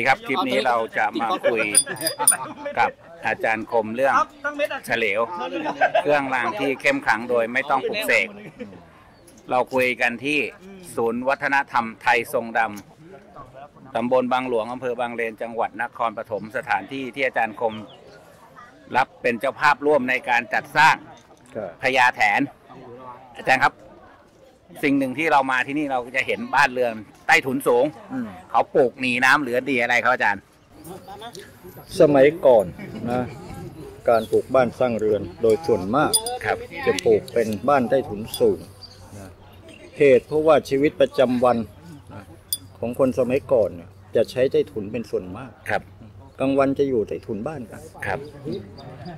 นี่ครับคลิปนี้เราจะมาคุยกับอาจารย์คมเรื่องเฉลว เครื่องรางที่เข้มขลังโดยไม่ต้องปลุกเสก เราคุยกันที่ศูนย์วัฒนธรรมไทยทรงดำตำบลบางหลวงอำเภอบางเลนจังหวัดนครปฐมสถานที่ที่อาจารย์คมรับเป็นเจ้าภาพร่วมในการจัดสร้างก็พญาแถน อาจารย์ครับ สิ่งหนึ่งที่เรามาที่นี่เราก็จะเห็นบ้านเรือนใต้ถุนสูงอืมเขาปลูกหนีน้ำเหลือดีอะไรครับอาจารย์ สมัยก่อนนะการปลูกบ้านสร้างเรือนโดยส่วนมากครับจะปลูกเป็นบ้านใต้ถุนสูงนะเหตุเพราะว่าชีวิตประจำวันนะของคนสมัยก่อนเนี่ยจะใช้ใต้ถุนเป็นส่วนมากครับกลางวันจะอยู่ใต้ถุนบ้านกันครับ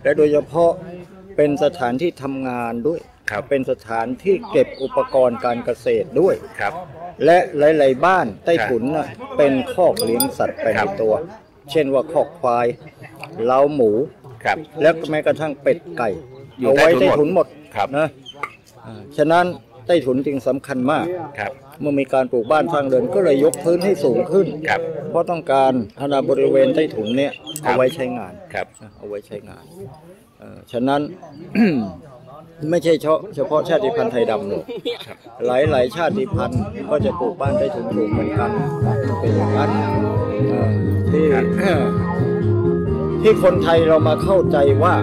และโดยเฉพาะเป็นสถานที่ทำงานด้วย ครับเป็นสถานที่เก็บอุปกรณ์การเกษตรด้วยครับ และหลายๆบ้านใต้ถุนน่ะเป็นคอกเลี้ยงสัตว์ไปครัในบตัว เช่นว่าคอกควายเล้าหมู ครับ และแม้กระทั่งเป็ดไก่อยู่เอาไว้ใต้ใต้ถุถุนนหหมมดดครับ นะอ่าฉะนั้นใต้ถุนจึงสำคัญมาก ครับ เมื่อมีการปลูกบ้านสร้างเรือนก็เลยยกพื้นให้สูงขึ้น ครับ เพราะต้องการอนาบริเวณใต้ถุนเนี่ยครับ เอาไว้ใช้งาน ครับนะเอาไว้ใช้งานเอ่อฉะนั้น ไม่ใช่เฉพาะเฉพาะชาติพันธุ์ไทยดำหรอกครับหลายหลายๆชาติพันธุ์ก็จะปลูกบ้านใต้ถุนสูงเหมือนกันนะเป็นอย่างนั้นเอ่อที่ที่คนไทยเรามาเข้าใจว่า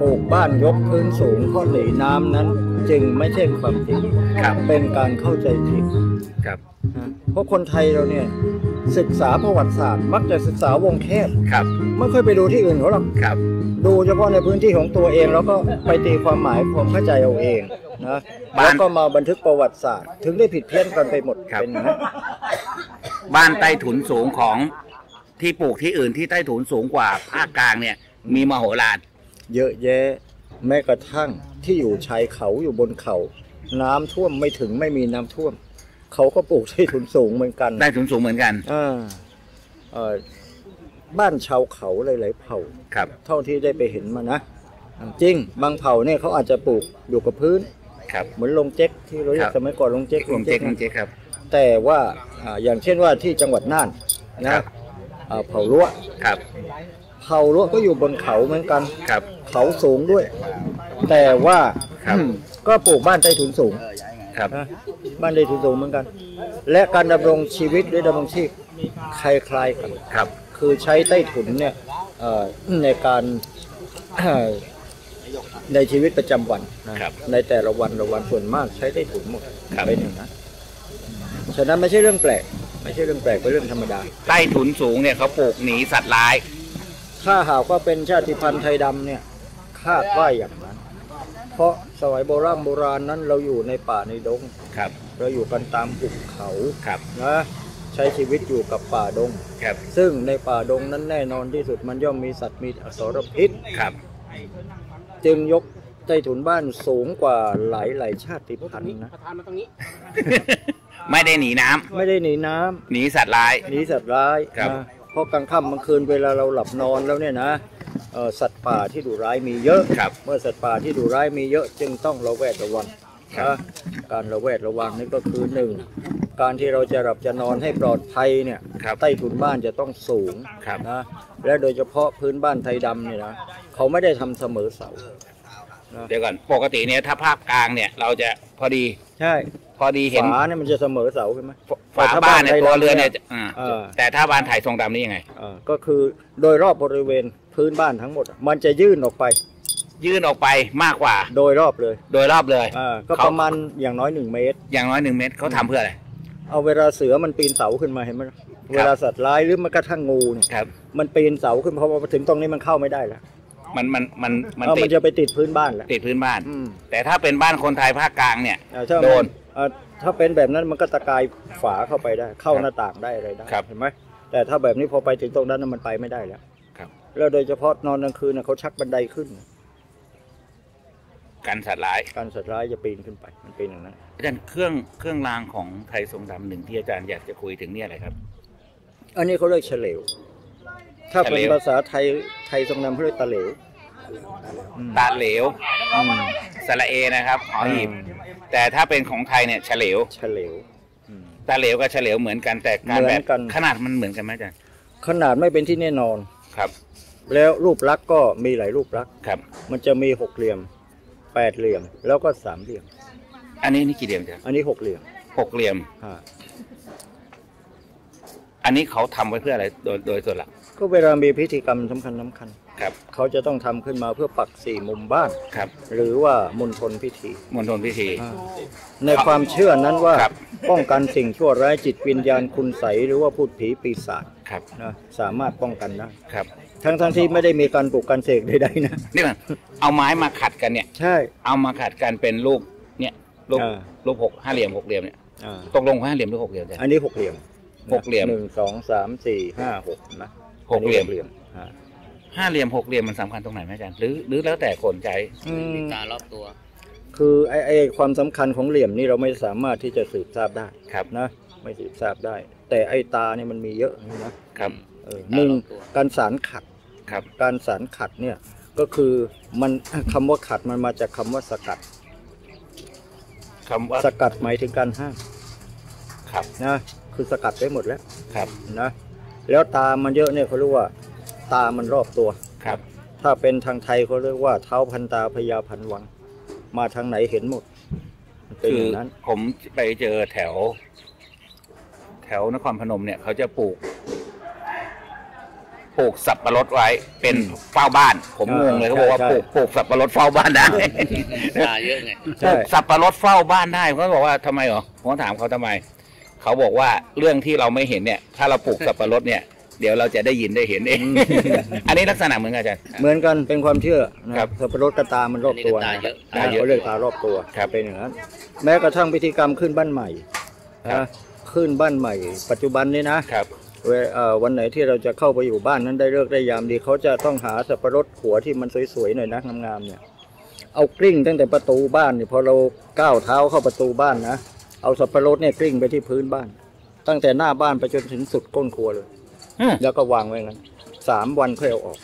ปลูกบ้านยกพื้นสูงเพราะหนีน้ำนั้น จึงไม่ใช่ความจริงครับเป็นการเข้าใจผิดครับนะเพราะคนไทยเราเนี่ย ศึกษาประวัติศาสตร์ มักจะศึกษาวงแคบครับ ไม่ค่อยไปดูที่อื่นเขาหรอกครับ ดูเฉพาะในพื้นที่ของตัวเอง แล้วก็ไปตีความหมายความเข้าใจเอาเองนะบ้านแล้วก็มาบันทึกประวัติศาสตร์ ถึงได้ผิดเพี้ยนกันไปหมดครับเป็นอย่างนั้นบ้านใต้ถุนสูงของที่ปลูกที่อื่นที่ใต้ถุนสูงกว่าภาคกลางเนี่ย มีมโหฬารเยอะแยะแม้กระทั่งที่อยู่ชายเขาอยู่บนเขา น้ำท่วมไม่ถึงไม่มีน้ำท่วม เขาก็ปลูกใต้ถุนสูงเหมือนกันใต้ถุนสูงเหมือนกันอ่าเอ่อบ้านชาวเขาหลายๆเผ่า ครับ เท่าที่ได้ไปเห็นมานะ จริง บางเผ่าเนี่ยเขาอาจจะปลูกอยู่กับพื้น ครับ เหมือนลงเจ๊กที่เราเรียครักบสมัยก่อนลงเจ๊กลงเจ๊กลงเจ๊กครับ แต่ว่าอ่าอย่างเช่นว่าที่จังหวัดน่านนะครับอ่าเผ่าล้วครับเผ่าล้วก็อยู่บนเขาเหมือนกัน ครับ เขาสูงด้วย แต่ว่าครับก็ปลูกบ้านใต้ถุนสูง ครับนะบ้านใต้ถุนสูงเหมือนกัน และการดำรงชีวิตหรือดำรงชีพคล้ายๆกันครับ คือใช้ใต้ถุนเนี่ยเอ่อในการในชีวิตประจำวันนะครับ ในแต่ละวันละวันส่วนมากใช้ใต้ถุนหมดครับเป็นอย่างนั้นฉะนั้นไม่ใช่เรื่องแปลก ไม่ใช่เรื่องแปลกเป็นเรื่องธรรมดา ใต้ถุนสูงเนี่ยเขาปลูกหนีสัตว์ร้าย ถ้าหากว่าเป็นชาติพันธุ์ไทยดำเนี่ยคาดว่าอย่างนั้น เพราะสมัยโบราณโบราณนั้นเราอยู่ในป่าในดง ครับ เราอยู่กันตามหุบเขาครับนะใช้ชีวิตอยู่กับป่าดง ครับ ซึ่งในป่าดงนั้นแน่นอนที่สุดมันย่อมมีสัตว์มีอสรพิษ ครับ จึงยกใต้ถุนบ้านสูงกว่าหลายหลายๆชาติพันธุ์นะไม่ได้หนีน้ำไม่ได้หนีน้ำ หนีสัตว์ร้าย หนีสัตว์ร้ายครับ นะเพราะกลางค่ำกลางคืนเวลาเราหลับนอนแล้วเนี่ยนะเอ่อ สัตว์ป่าที่ดุร้ายมีเยอะ ครับ เมื่อสัตว์ป่าที่ดุร้ายมีเยอะจึงต้องระแวดระวังครับนะการระแวดระวังนี่ก็คือหนึ่งการที่เราจะหลับจะนอนให้ปลอดภัยเนี่ยครับใต้ถุนบ้านจะต้องสูงครับ นะและโดยเฉพาะพื้นบ้านไทยดำเนี่ยนะเขาไม่ได้ทำเสมอเสา เดี๋ยวก่อน ปกติเนี่ยถ้าภาคกลางเนี่ย เราจะพอดี ใช่ พอดีเห็นฝาเนี่ยมันจะเสมอเสาใช่ไหมฝาบ้านเนี่ยตัวเรือนเนี่ยจะอ่าเออแต่ถ้าบ้านไถ่ทรงดำนี่ยังไงอ่าก็คือโดยรอบบริเวณพื้นบ้านทั้งหมดอะมันจะยื่นออกไป ยื่นออกไปมากกว่า โดยรอบเลย โดยรอบเลยอ่าก็เขาประมาณอย่างน้อยหนึ่งเมตร อย่างน้อยหนึ่งเมตรเขาทำเพื่ออะไรเอาเวลาเสือมันปีนเสาขึ้นมาเห็นไหมเวลาสัตว์ร้ายหรือมันกระทั่งงูเนี่ยครับมันปีนเสาขึ้นพอมาถึงตรงนี้มันเข้าไม่ได้แล้วมันมันมันมันเอาติมันดจะไปติดพื้นบ้านแล้วติดพื้นบ้านอืมแต่ถ้าเป็นบ้านคนไทยภาคกลางเนี่ยอ่าถ้าโดนอ่า ถ้าเป็นแบบนั้นมันก็ตะกายฝาเข้าไปได้ เข้าครับหน้าต่างได้อะไรได้ครับเห็นไหมแต่ถ้าแบบนี้พอไปถึงตรงนั้นน่ะมันไปไม่ได้แล้วครับแล้วโดยเฉพาะนอนกลางคืนน่ะเขาชักบันไดขึ้นกันสัตว์ร้ายการสัตว์ร้ายจะปีนขึ้นไป มันเป็นอย่างนั้นอาจารย์เครื่องเครื่องรางของไทยทรงดำหนึ่งที่อาจารย์อยากจะคุยถึงเนี่ยอะไรครับ อันนี้เขาเรียกเฉลว ถ้าเป็นเฉลวภาษาไทยไทยทรงนำเขาเรียกตะเหลวอืม ตาเหลวอืมสระเอนะครับหอหีบ แต่ถ้าเป็นของไทยเนี่ยเฉลว เฉลวอืมตาเหลวกับเฉลวเหมือนกันแต่การเหมืแบอนบกัน ขนาดมันเหมือนกันไหมอาจารย์ขนาดไม่เป็นที่แน่นอน ครับแล้วรูปลักษณ์ก็มีหลายรูปลักษณ์ครับ มันจะมีหกเหลี่ยมแปดเหลี่ยม แล้วก็สามเหลี่ยม อันนี้นี่กี่เหลี่ยมจ๊ะอันนี้หกเหลี่ยมหกเหลี่ยมอ่าอันนี้เขาทำไว้เพื่ออะไรโดยโดยส่วนหลักก็เวลามีพิธีกรรมสำคัญสำคัญ ครับ เขาจะต้องทำขึ้นมาเพื่อปักสี่มุมบ้าน ครับหรือว่ามณฑลพิธี มณฑลพิธีอ่าในความเชื่อนั้นว่าครับ ป้องกันสิ่งชั่วร้ายจิตวิญญาณคุณใสยหรือว่าพูดผีปีศาจครับ นะสามารถป้องกันได้ครับ ทั้งทั้งที่ไม่ได้มีการปลูกการเสกใดๆนะ นี่มันเอาไม้มาขัดกันเนี่ย ใช่ เอามาขัดกันเป็นรูป เนี่ย รูปอ่ารูปหกห้าเหลี่ยมหกเหลี่ยมเนี่ย อ่าตกลงห้าเหลี่ยมหรือหกเหลี่ยมจ๊ะอันนี้หกเหลี่ยมหกเหลี่ยมหนึ่งสองสามสี่ห้าหกนะหกเหลี่ยม อันนี้อ่า ห้าเหลี่ยมหกเหลี่ยมมันสำคัญตรงไหนไหมอาจารย์หรือหรือแล้วแต่คนใจอืมตารอบตัว คือไอ้ไอ้ความสำคัญของเหลี่ยมนี่เราไม่สามารถที่จะสืบทราบได้ครับ นะไม่สืบทราบได้ แต่ไอ้ตาเนี่ยมันมีเยอะนะครับ เออหนึ่งการสารขัด ครับ การสารขัดเนี่ยก็คือมัน คำว่าขัดมันมาจากคำว่าสกัด คำว่าสกัดหมายถึงการห้ามครับนะคือสกัดได้หมดแล้วครับ นะแล้วตามันเยอะเนี่ยเขาเรียกว่า ตามันรอบตัว ครับ ถ้าเป็นทางไทยเขาเรียกว่าเท้าพันตาพญาพันวัง มาทางไหนเห็นหมดมันเป็นคืออย่างนั้น ผมไปเจอแถว แถวนครพนมเนี่ย เขาจะปลูก ปลูกสับปะรดไว้ เป็นเฝ้าบ้าน ผมงงเลยเขาบอกว่าปลูกปลูกสับปะรดเฝ้าบ้านได้ ตาเยอะไงปลูใช่กสับปะรดเฝ้าบ้านได้เขาบอกว่าทำไมเหรอผมก็ถามเขาทำไม เขาบอกว่าเรื่องที่เราไม่เห็นเนี่ย ถ้าเราปลูกสับปะรดเนี่ย เดี๋ยวเราจะได้ยินได้เห็นเอง อันนี้ลักษณะเหมือนกันอาจารย์ เหมือนกันเป็นความเชื่อนะครับสับปะรดกระตามันรอบตัวอันนี้ก็ตาเยอะนะเขาเรียกตารอบตัวครับเป็นอย่างนั้นแม้กระทั่งพิธีกรรมขึ้นบ้านใหม่ครับนะขึ้นบ้านใหม่ ปัจจุบันนี้นะครับเวลเอ่อวันไหนที่เราจะเข้าไปอยู่บ้านนั้นได้เลิกษ์ได้ยามดีเขาจะต้องหาสับปะรดหัวที่มันสวยๆหน่อยนะงามๆเนี่ย เอากลิ้งตั้งแต่ประตูบ้านเนี่ยพอเราก้าวเท้าเข้าประตูบ้านนะเอาสับปะรดเนี่ยกลิ้งไปที่พื้นบ้าน ตั้งแต่หน้าบ้านไปจนถึงสุดก้นครัวเลยอืม แล้วก็วางไว้งั้นสามวันค่อยเอาออก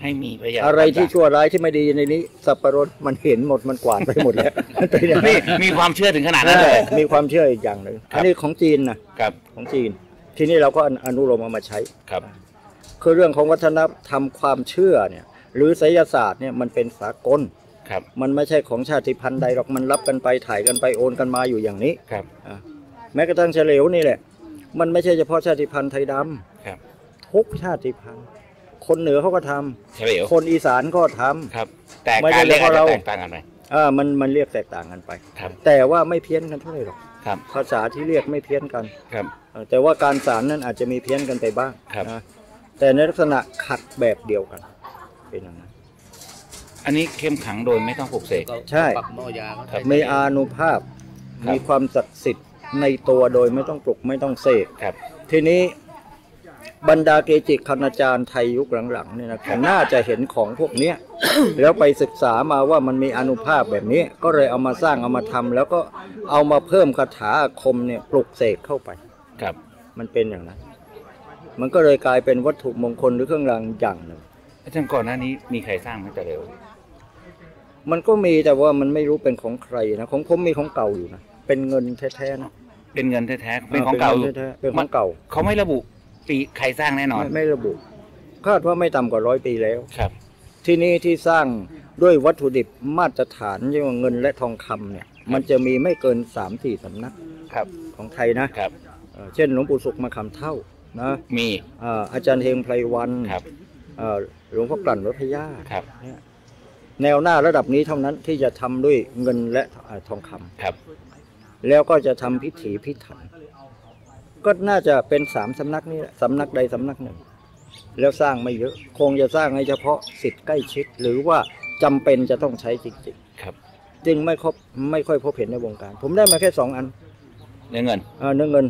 ให้มีประโยชน์อะไรที่ชั่วร้ายที่ไม่ดีในนี้ สับปะรดมันเห็นหมดมันกวาดไปหมดแล้วมันเป็นอย่างนี่นี้มีความเชื่อถึงขนาดนั้นเลยมีความเชื่ออีกอย่างหนึ่งครับอันนี้ของจีนนะครับของจีน ทีนี้เราก็อนุโลมเอามาใช้ครับ คือเรื่องของวัฒนธรรมความเชื่อเนี่ย หรือไสยศาสตร์เนี่ยมันเป็นสากลครับมันไม่ใช่ของชาติพันธุ์ใดหรอกมันรับกันไปถ่ายกันไปโอนกันมาอยู่อย่างนี้ครับอะแม้กระทั่งเฉลวนี่แหละ มันไม่ใช่เฉพาะชาติพันธุ์ไทยดำครับทุกชาติพันธุ์ คนเหนือเขาก็ทำเฉลียวคนอีสานก็ทำ ครับ แต่ไม่ได้การเรียกอาจเฉจะพาะเราแตกต่างกันไปอ่ามันมันเรียกแตกต่างกันไป ครับแต่ว่าไม่เพี้ยนกันเท่าไหร่หรอก ครับภาษาที่เรียกไม่เพี้ยนกันครับ เออแต่ว่าการสารนั้นอาจจะมีเพี้ยนกันไปบ้างครับ นะแต่ในลักษณะขัดแบบเดียวกัน เป็นอย่างนั้น อันนี้เข้มขังโดยไม่ต้องปลุกเสก ก็ใช่ ปักหม้อยาก็ครับใช้ มีอานุภาพ ครับ มีความศักดิ์สิทธิ์ ในตัวโดยไม่ต้องปลุกไม่ต้องเสกครับ ทีนี้บรรดาเกจิคณาจารย์ไทยยุคหลังๆเนี่ยนะครับน่าจะเห็นของพวกเนี้ยแล้วไปศึกษามาว่ามันมีอานุภาพแบบนี้ ก็เลยเอามาสร้างเอามาทำแล้วก็เอามาเพิ่มคาถาอาคมเนี่ยปลุกเสกเข้าไปครับ มันเป็นอย่างนั้น มันก็เลยกลายเป็นวัตถุมงคลหรือเครื่องรางอย่างหนึ่งอาจารย์ก่อนหน้านี้มีใครสร้างไหมแต่เร็วมันก็มีแต่ว่ามันไม่รู้เป็นของใครนะของผมมีของเก่าอยู่นะเป็นเงินแท้ๆนะ เป็นเงินแท้ๆเป็นของเก่าป็นงินแท้ๆเป็นของเก่าเขาไม่ระบุปีใครสร้างแน่นอนไม่ไม่ระบุ คาดว่าไม่ต่ำกว่าร้อยปีแล้ว ครับ ที่นี่ที่สร้างด้วยวัตถุดิบมาตรฐานเรียกว่าเงินและทองคำเนี่ย มันจะมีไม่เกินสามสี่สำนักครับของไทยนะครับ เอ่อเช่นหลวงปู่สุขมาคำเท่านะมีอ่าอาจารย์เฮงไพรวันครับเอ่อหลวงพ่อกลั่นวัดพระยาครับเนี่ยแนวหน้าระดับนี้เท่านั้นที่จะทำด้วยเงินและเอ่อทองคำครับ แล้วก็จะทำพิถีพิถัน ก็น่าจะเป็นสามสำนักนี้แหละสำนักใดสำนักหนึ่ง แล้วสร้างไม่เยอะ คงจะสร้างให้เฉพาะสิทธิ์ใกล้ชิด หรือว่าจำเป็นจะต้องใช้จริงครับๆจึงไม่ครบไม่ค่อยพบเห็นในวงการ ผมได้มาแค่สองอันเนื้อเงินเอ่อเนื้อเงิน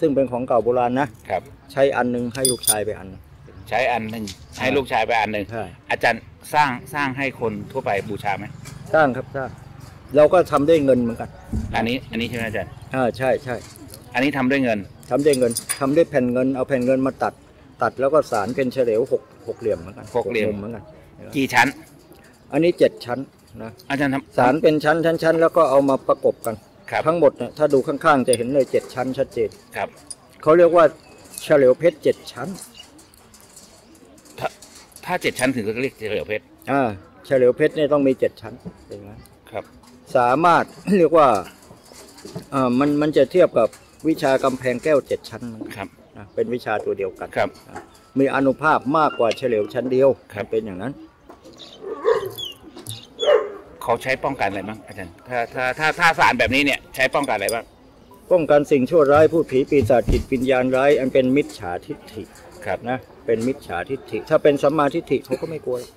ซึ่งเป็นของเก่าโบราณนะครับ ใช้อันหนึงให้ลูกชายไปอันหนึ่งใช้อันหนึ่งให้ลูกชายไปอันหนึ่งใช่อาจารย์สร้างสร้างให้คนทั่วไปบูชาไหมสร้างครับสร้าง เราก็ทำด้วยเงินเหมือนกันอันนี้อันนี้ใช่ไหมอาจารย์อ่าใช่ใช่อันนี้ทำด้วยเงินทำด้วยเงินทำด้วยแผ่นเงินเอาแผ่นเงินมาตัด ตัดแล้วก็สารเป็นเฉลียวหกหกเหลี่ยมเหมือนกันหกเหลี่ยมมุเหมือนกัน กี่ชั้น อันนี้เจ็ดชั้นนะอาจารย์ทำ สารเป็นชั้นชั้นชั้นแล้วก็เอามาประกบกัน ครับ ทั้งหมดเนี่ยถ้าดูข้างๆจะเห็นเลยเจ็ดชั้นชัดเจนครับ เขาเรียกว่าเฉลียวเพชรเจ็ดชั้นถ้าเจ็ดชั้นถึงจะเรียกเฉลียวเพชรอ่าเฉลียวเพชรเนี่ยต้องมีเจ็ดชั้นเป็นไงครับ สามารถเรียกว่าอ่ามันมันจะเทียบกับวิชากำแพงแก้วเจ็ดชั้นครับ นะเป็นวิชาตัวเดียวกัน ครับ มีอานุภาพมากกว่าเฉลียวชั้นเดียวครับ เป็นอย่างนั้น เขาใช้ป้องกันอะไรบ้างอาจารย์ ถ้าถ้าถ้าถ้าสารแบบนี้เนี่ยใช้ป้องกันอะไรบ้างป้องกันสิ่งชั่วร้ายพูดผีปีศาจจิตวิญญาณร้าย อันเป็นมิจฉาทิฏฐิครับนะเป็นมิจฉาทิฏฐิ ถ้าเป็นสัมมาทิฏฐิเขาก็ไม่กลัวหรอก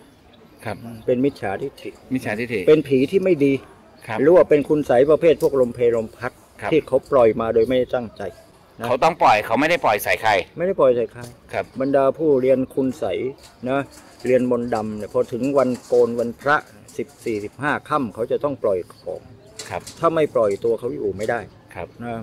ครับ เป็นมิจฉาทิฏฐิ มิจฉาทิฏฐิเป็นผีที่ไม่ดีครับ หรือว่าเป็นคุณใสยประเภทพวกลมเพลลมพัดครับที่เขาปล่อยมาโดยไม่ได้ตั้งใจนะเขาต้องปล่อยเขาไม่ได้ปล่อยใส่ใคร ไม่ได้ปล่อยใส่ใครครับ บรรดาผู้เรียนคุณใสยนะเรียนมนต์ดำเนี่ยพอถึงวันโกนวันพระสิบสี่สิบห้าค่ำเขาจะต้องปล่อยของครับ ถ้าไม่ปล่อยตัวเขาอยู่ไม่ได้ครับนะ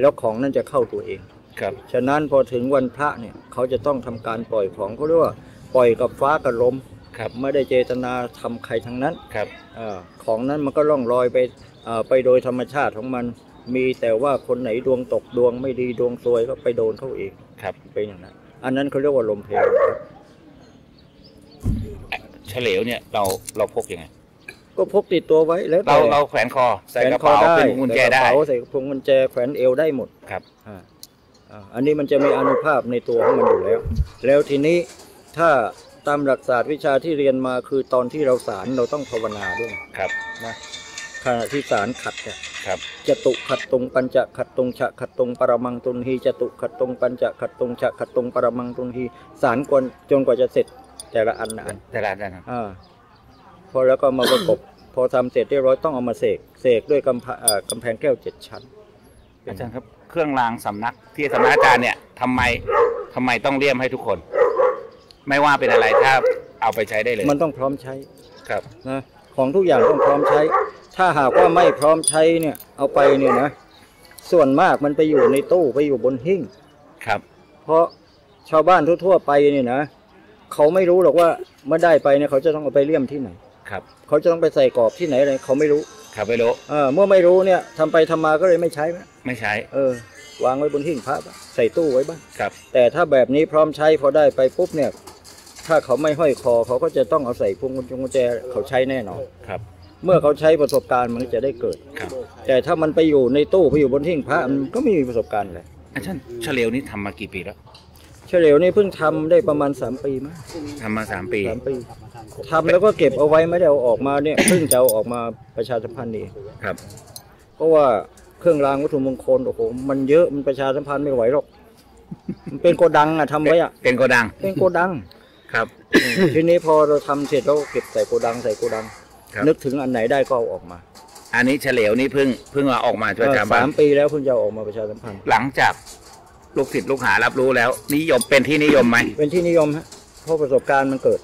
แล้วของนั้นจะเข้าตัวเองครับ ฉะนั้นพอถึงวันพระเนี่ยเขาจะต้องทำการปล่อยของเขาเรียกว่าปล่อยกับฟ้ากับลม ครับไม่ได้เจตนาทำใครทั้งนั้นครับอาของนั้นมันก็ล่องลอยไปอ่าไปโดยธรรมชาติของมัน มีแต่ว่าคนไหนดวงตกดวงไม่ดีดวงซวยก็ไปโดนเขาเองครับเป็นอย่างนั้น อันนั้นเขาเรียกว่าลมเพลครับเฉลียวเนี่ยเราเราพกยังไงก็พกติดตัวไว้แล้วเราแต่เราแขวนคอใส่แขวนกระคอเป๋าได้เป็นกุญแจใส่กระได้เป๋าใส่พวงกุญแจแขวนเอวได้หมดครับอ่าอ่าอันนี้มันจะมีอานุภาพในตัวของมันอยู่แล้ว แล้วทีนี้ถ้า ตามหลักศาสตร์วิชาที่เรียนมาคือตอนที่เราสารเราต้องภาวนาด้วยครับนะขณะที่สารขัดเนี่ยครับจตุขัดตรงปัญจขัดตรงฉะขัดตรงปรมังตุนฮีจตุขัดตรงปัญจขัดตรงฉะขัดตรงปรมังตุนฮีสารกวนจนกว่าจะเสร็จแต่ละอันนะอันแต่ละอาจารย์ครับอ่าพอแล้วก็มาประกบ พอทำเสร็จเรียบร้อยต้องเอามาเสกเสกด้วยกำแพอ่ากำแพงแก้วเจ็ดชั้นอาจารย์ครับ เครื่องรางสำนักที่สำนักอาจารย์เนี่ยทำไมทำไมต้องเลี่ยมให้ทุกคน ไม่ว่าเป็นอะไรถ้าเอาไปใช้ได้เลย มันต้องพร้อมใช้ครับนะของทุกอย่างต้องพร้อมใช้ ถ้าหากว่าไม่พร้อมใช้เนี่ยเอาไปเนี่ยนะส่วนมากมันไปอยู่ในตู้ไปอยู่บนหิ้งครับ เพราะชาวบ้านทั่วๆไปเนี่ยนะเขาไม่รู้หรอกว่าเมื่อได้ไปเนี่ยเขาจะต้องเอาไปเลี่ยมที่ไหนครับเขาจะต้องไปใส่กรอบที่ไหนอะไรเขาไม่รู้ครับไม่รู้เออเมื่อไม่รู้เนี่ยทำไปทำมาก็เลยไม่ใช้นะไม่ใช้ เออ วางไว้บนหิ้งพระบ้างใส่ตู้ไว้บ้างครับ แต่ถ้าแบบนี้พร้อมใช้พอได้ไปปุ๊บเนี่ย ถ้าเขาไม่ห้อยคอเขาก็จะต้องเอาใส่พวงกุญแจเขาใช้แน่นอนครับ เมื่อเขาใช้ประสบการณ์มันก็จะได้เกิดครับ แต่ถ้ามันไปอยู่ในตู้ไปอยู่บนหิ้งพระมันก็ไม่มีประสบการณ์เลยอาจารย์เฉลียวนี่ทำมากี่ปีแล้วเฉลียวนี่เพิ่งทำได้ประมาณสามปีมั้งทำมาสามปี สามปีทำแล้วก็เก็บเอาไว้ไม่ได้เอาออกมาเนี่ยเพิ่งจะเอาออกมาประชาสัมพันธ์นี่ครับ เพราะว่าเครื่องรางวัตถุมงคลโอ้โหมันเยอะมันประชาสัมพันธ์ไม่ไหวหรอกมันเป็นโกดังอะทำไว้อะเป็นโกดัง เป็นโกดัง ครับ ทีนี้พอเราทำเสร็จเราก็เก็บใส่โกดังใส่โกดัง ครับ นึกถึงอันไหนได้ก็เอาออกมาอันนี้เฉลียวนี่เพิ่งเพิ่งเอาออกมาประจำสามปีแล้วเพิ่งจะเอาออกมาประชาสัมพันธ์ หลังจากลูกศิษย์ลูกหารับรู้แล้ว นิยมเป็นที่นิยมไหมเป็นที่นิยมฮะเพราะประสบการณ์มันเกิด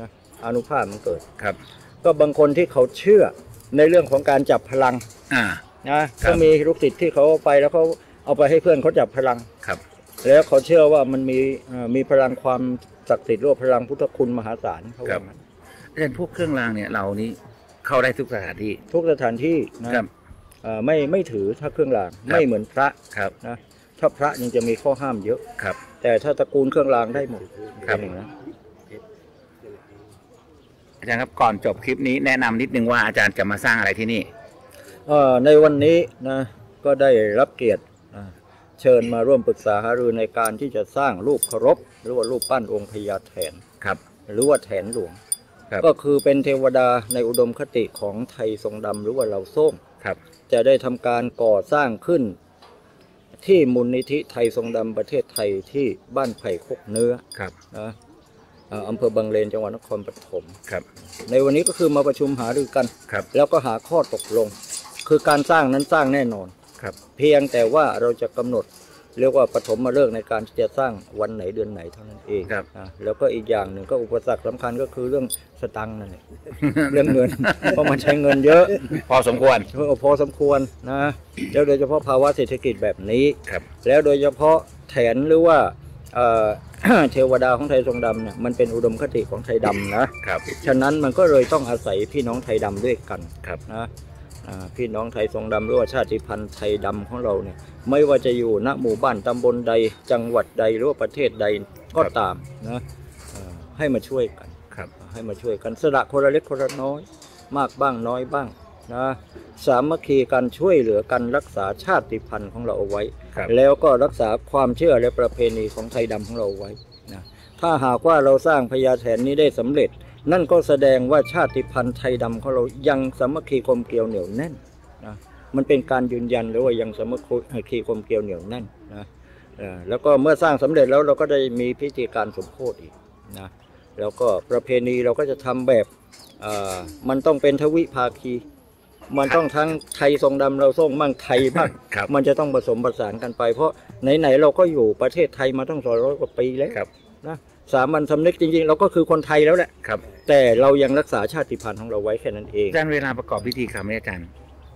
นะอานุภาพมันเกิด ครับ ก็บางคนที่เขาเชื่อในเรื่องของการจับพลังอ่า นะครับก็มีลูกศิษย์ที่เขาเอาไปแล้วเขาเอาไปให้เพื่อนเขาจับพลัง ครับ แล้วเขาเชื่อว่ามันมีเอ่อมีพลังความ ศักดิ์สิทธิ์หรือว่าพลังพุทธคุณมหาศาลเขาว่างั้นอาจารย์พวกเครื่องรางเนี่ยเรานี่เข้าได้ทุกสถานที่ ทุกสถานที่นะครับเอ่อไม่ไม่ถือถ้าเครื่องรางครับไม่เหมือนพระครับนะถ้าพระยังจะมีข้อห้ามเยอะครับ แต่ถ้าตระกูลเครื่องรางได้หมดครับเป็นอย่างนั้นอาจารย์ครับก่อนจบคลิปนี้แนะนำนิดนึงว่าอาจารย์จะมาสร้างอะไรที่นี่เอ่อในวันนี้นะก็ได้รับเกียรติอ่า เชิญมาร่วมปรึกษาหารือในการที่จะสร้างรูปเคารพหรือว่ารูปปั้นองค์พญาแถนครับหรือว่าแถนหลวง ครับ ก็คือเป็นเทวดาในอุดมคติของไทยทรงดำหรือว่าเหล่าส้ม ครับจะได้ทำการก่อสร้างขึ้น ที่มูลนิธิไทยทรงดำประเทศไทยที่บ้านไผ่คกเนื้อครับนะเอ่ออำเภอบางเลนจังหวัดนครปฐม ครับ ในวันนี้ก็คือมาประชุมหารือกัน ครับ แล้วก็หาข้อตกลง คือการสร้างนั้นสร้างแน่นอน ครับ เพียงแต่ว่าเราจะกำหนดเรียกว่าปฐมมาเลิกษ์ในการที่จะสร้างวันไหนเดือนไหนเท่านั้นเองครับนะแล้วก็อีกอย่างหนึ่งก็อุปสรรคสำคัญก็คือเรื่องสตังค์นั่นแหละเรื่องเงิน เพราะมันใช้เงินเยอะ พอสมควรเออพอสมควรนะแล้วโดยเฉพาะภาวะเศรษฐกิจแบบนี้ครับ แล้วโดยเฉพาะแถนหรือว่าเอ่อเทวดาของไทยทรงดำเนี่ยมันเป็นอุดมคติของไทยดำนะครับ ฉะนั้นมันก็เลยต้องอาศัยพี่น้องไทยดำด้วยกันครับนะอ่า พี่น้องไทยทรงดำหรือว่าชาติพันธุ์ไทยดำของเราเนี่ยไม่ว่าจะอยู่ณหมู่บ้านตำบลใดจังหวัดใดหรือว่าประเทศใดก็ตามนะอ่าให้มาช่วยกันครับให้มาช่วยกันสละคนละเล็กคนละน้อย มากบ้างน้อยบ้างนะสามัคคีกันช่วยเหลือกันรักษาชาติพันธุ์ของเราเอาไว้ครับแล้วก็รักษาความเชื่อและประเพณีของไทยดำของเราไว้นะถ้าหากว่าเราสร้างพญาแถนนี้ได้สำเร็จ นั่นก็แสดงว่าชาติพันธุ์ไทยดำของเรายังสามัคคีกลมเกลียวเหนียวแน่นนะมันเป็นการยืนยันเลยว่ายังสามัคคีกลมเกลียวเหนียวแน่นนะเอ่อแล้วก็เมื่อสร้างสำเร็จแล้วเราก็ได้มีพิธีการสมโภชอีกนะแล้วก็ประเพณีเราก็จะทำแบบเอ่อมันต้องเป็นทวิภาคี มันต้องทั้งไทยทรงดำเราทรงมั่งไทยบ้างครับมันจะต้องผสมผสานกันไป เพราะไหนๆเราก็อยู่ประเทศไทยมาตั้งสองร้อยกว่าปีแล้วครับนะ สามัญสำนึกจริง ๆ เราก็คือคนไทยแล้วแหละครับแต่เรายังรักษาชาติพันธุ์ของเราไว้แค่นั้นเอง อาจารย์เวลาประกอบพิธีกรรมเนี่ยอาจารย์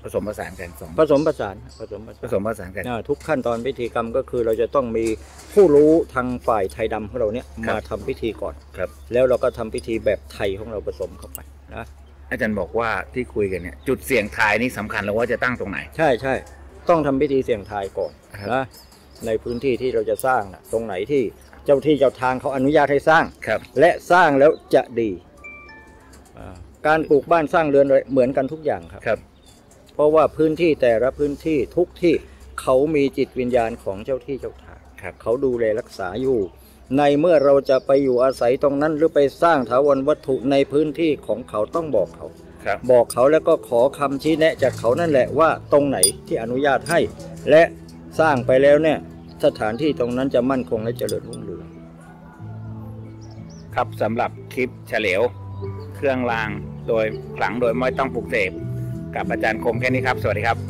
ผสมผสานกันสองผสมผสานผสมผผสานสมผสานกัน อ่าทุกขั้นตอนพิธีกรรมก็คือเราจะต้องมีผู้รู้ทางฝ่ายไทยดำของเราเนี่ยครับ มาทำพิธีก่อน ครับ แล้วเราก็ทำพิธีแบบไทยของเราผสมเข้าไปนะอาจารย์บอกว่าที่คุยกันเนี่ยจุดเสี่ยงทายนี่สำคัญแล้วว่าจะตั้งตรงไหน ใช่ใช่ต้องทำพิธีเสี่ยงทายก่อนครับ นะในพื้นที่ที่เราจะสร้างนะตรงไหนที่ เจ้าที่เจ้าทางเขาอนุญาตให้สร้าง ครับ และสร้างแล้วจะดี อ่าการปลูกบ้านสร้างเรือนอะไรเหมือนกันทุกอย่างครับ ครับ เพราะว่าพื้นที่แต่ละพื้นที่ทุกที่เขามีจิตวิญญาณของเจ้าที่เจ้าทางครับเขาดูแลรักษาอยู่ ในเมื่อเราจะไปอยู่อาศัยตรงนั้นหรือไปสร้างถาวรวัตถุในพื้นที่ของเขาต้องบอกเขา ครับ บอกเขาแล้วก็ขอคำชี้แนะจากเขานั่นแหละว่าตรงไหนที่อนุญาตให้ และสร้างไปแล้วเนี่ยสถานที่ตรงนั้นจะมั่นคงและเจริญรุ่งเรือง ครับสำหรับคลิปเฉลว เครื่องรางโดยขลังโดยไม่ต้องปลุกเสกกับอาจารย์คมแค่นี้ครับ สวัสดีครับ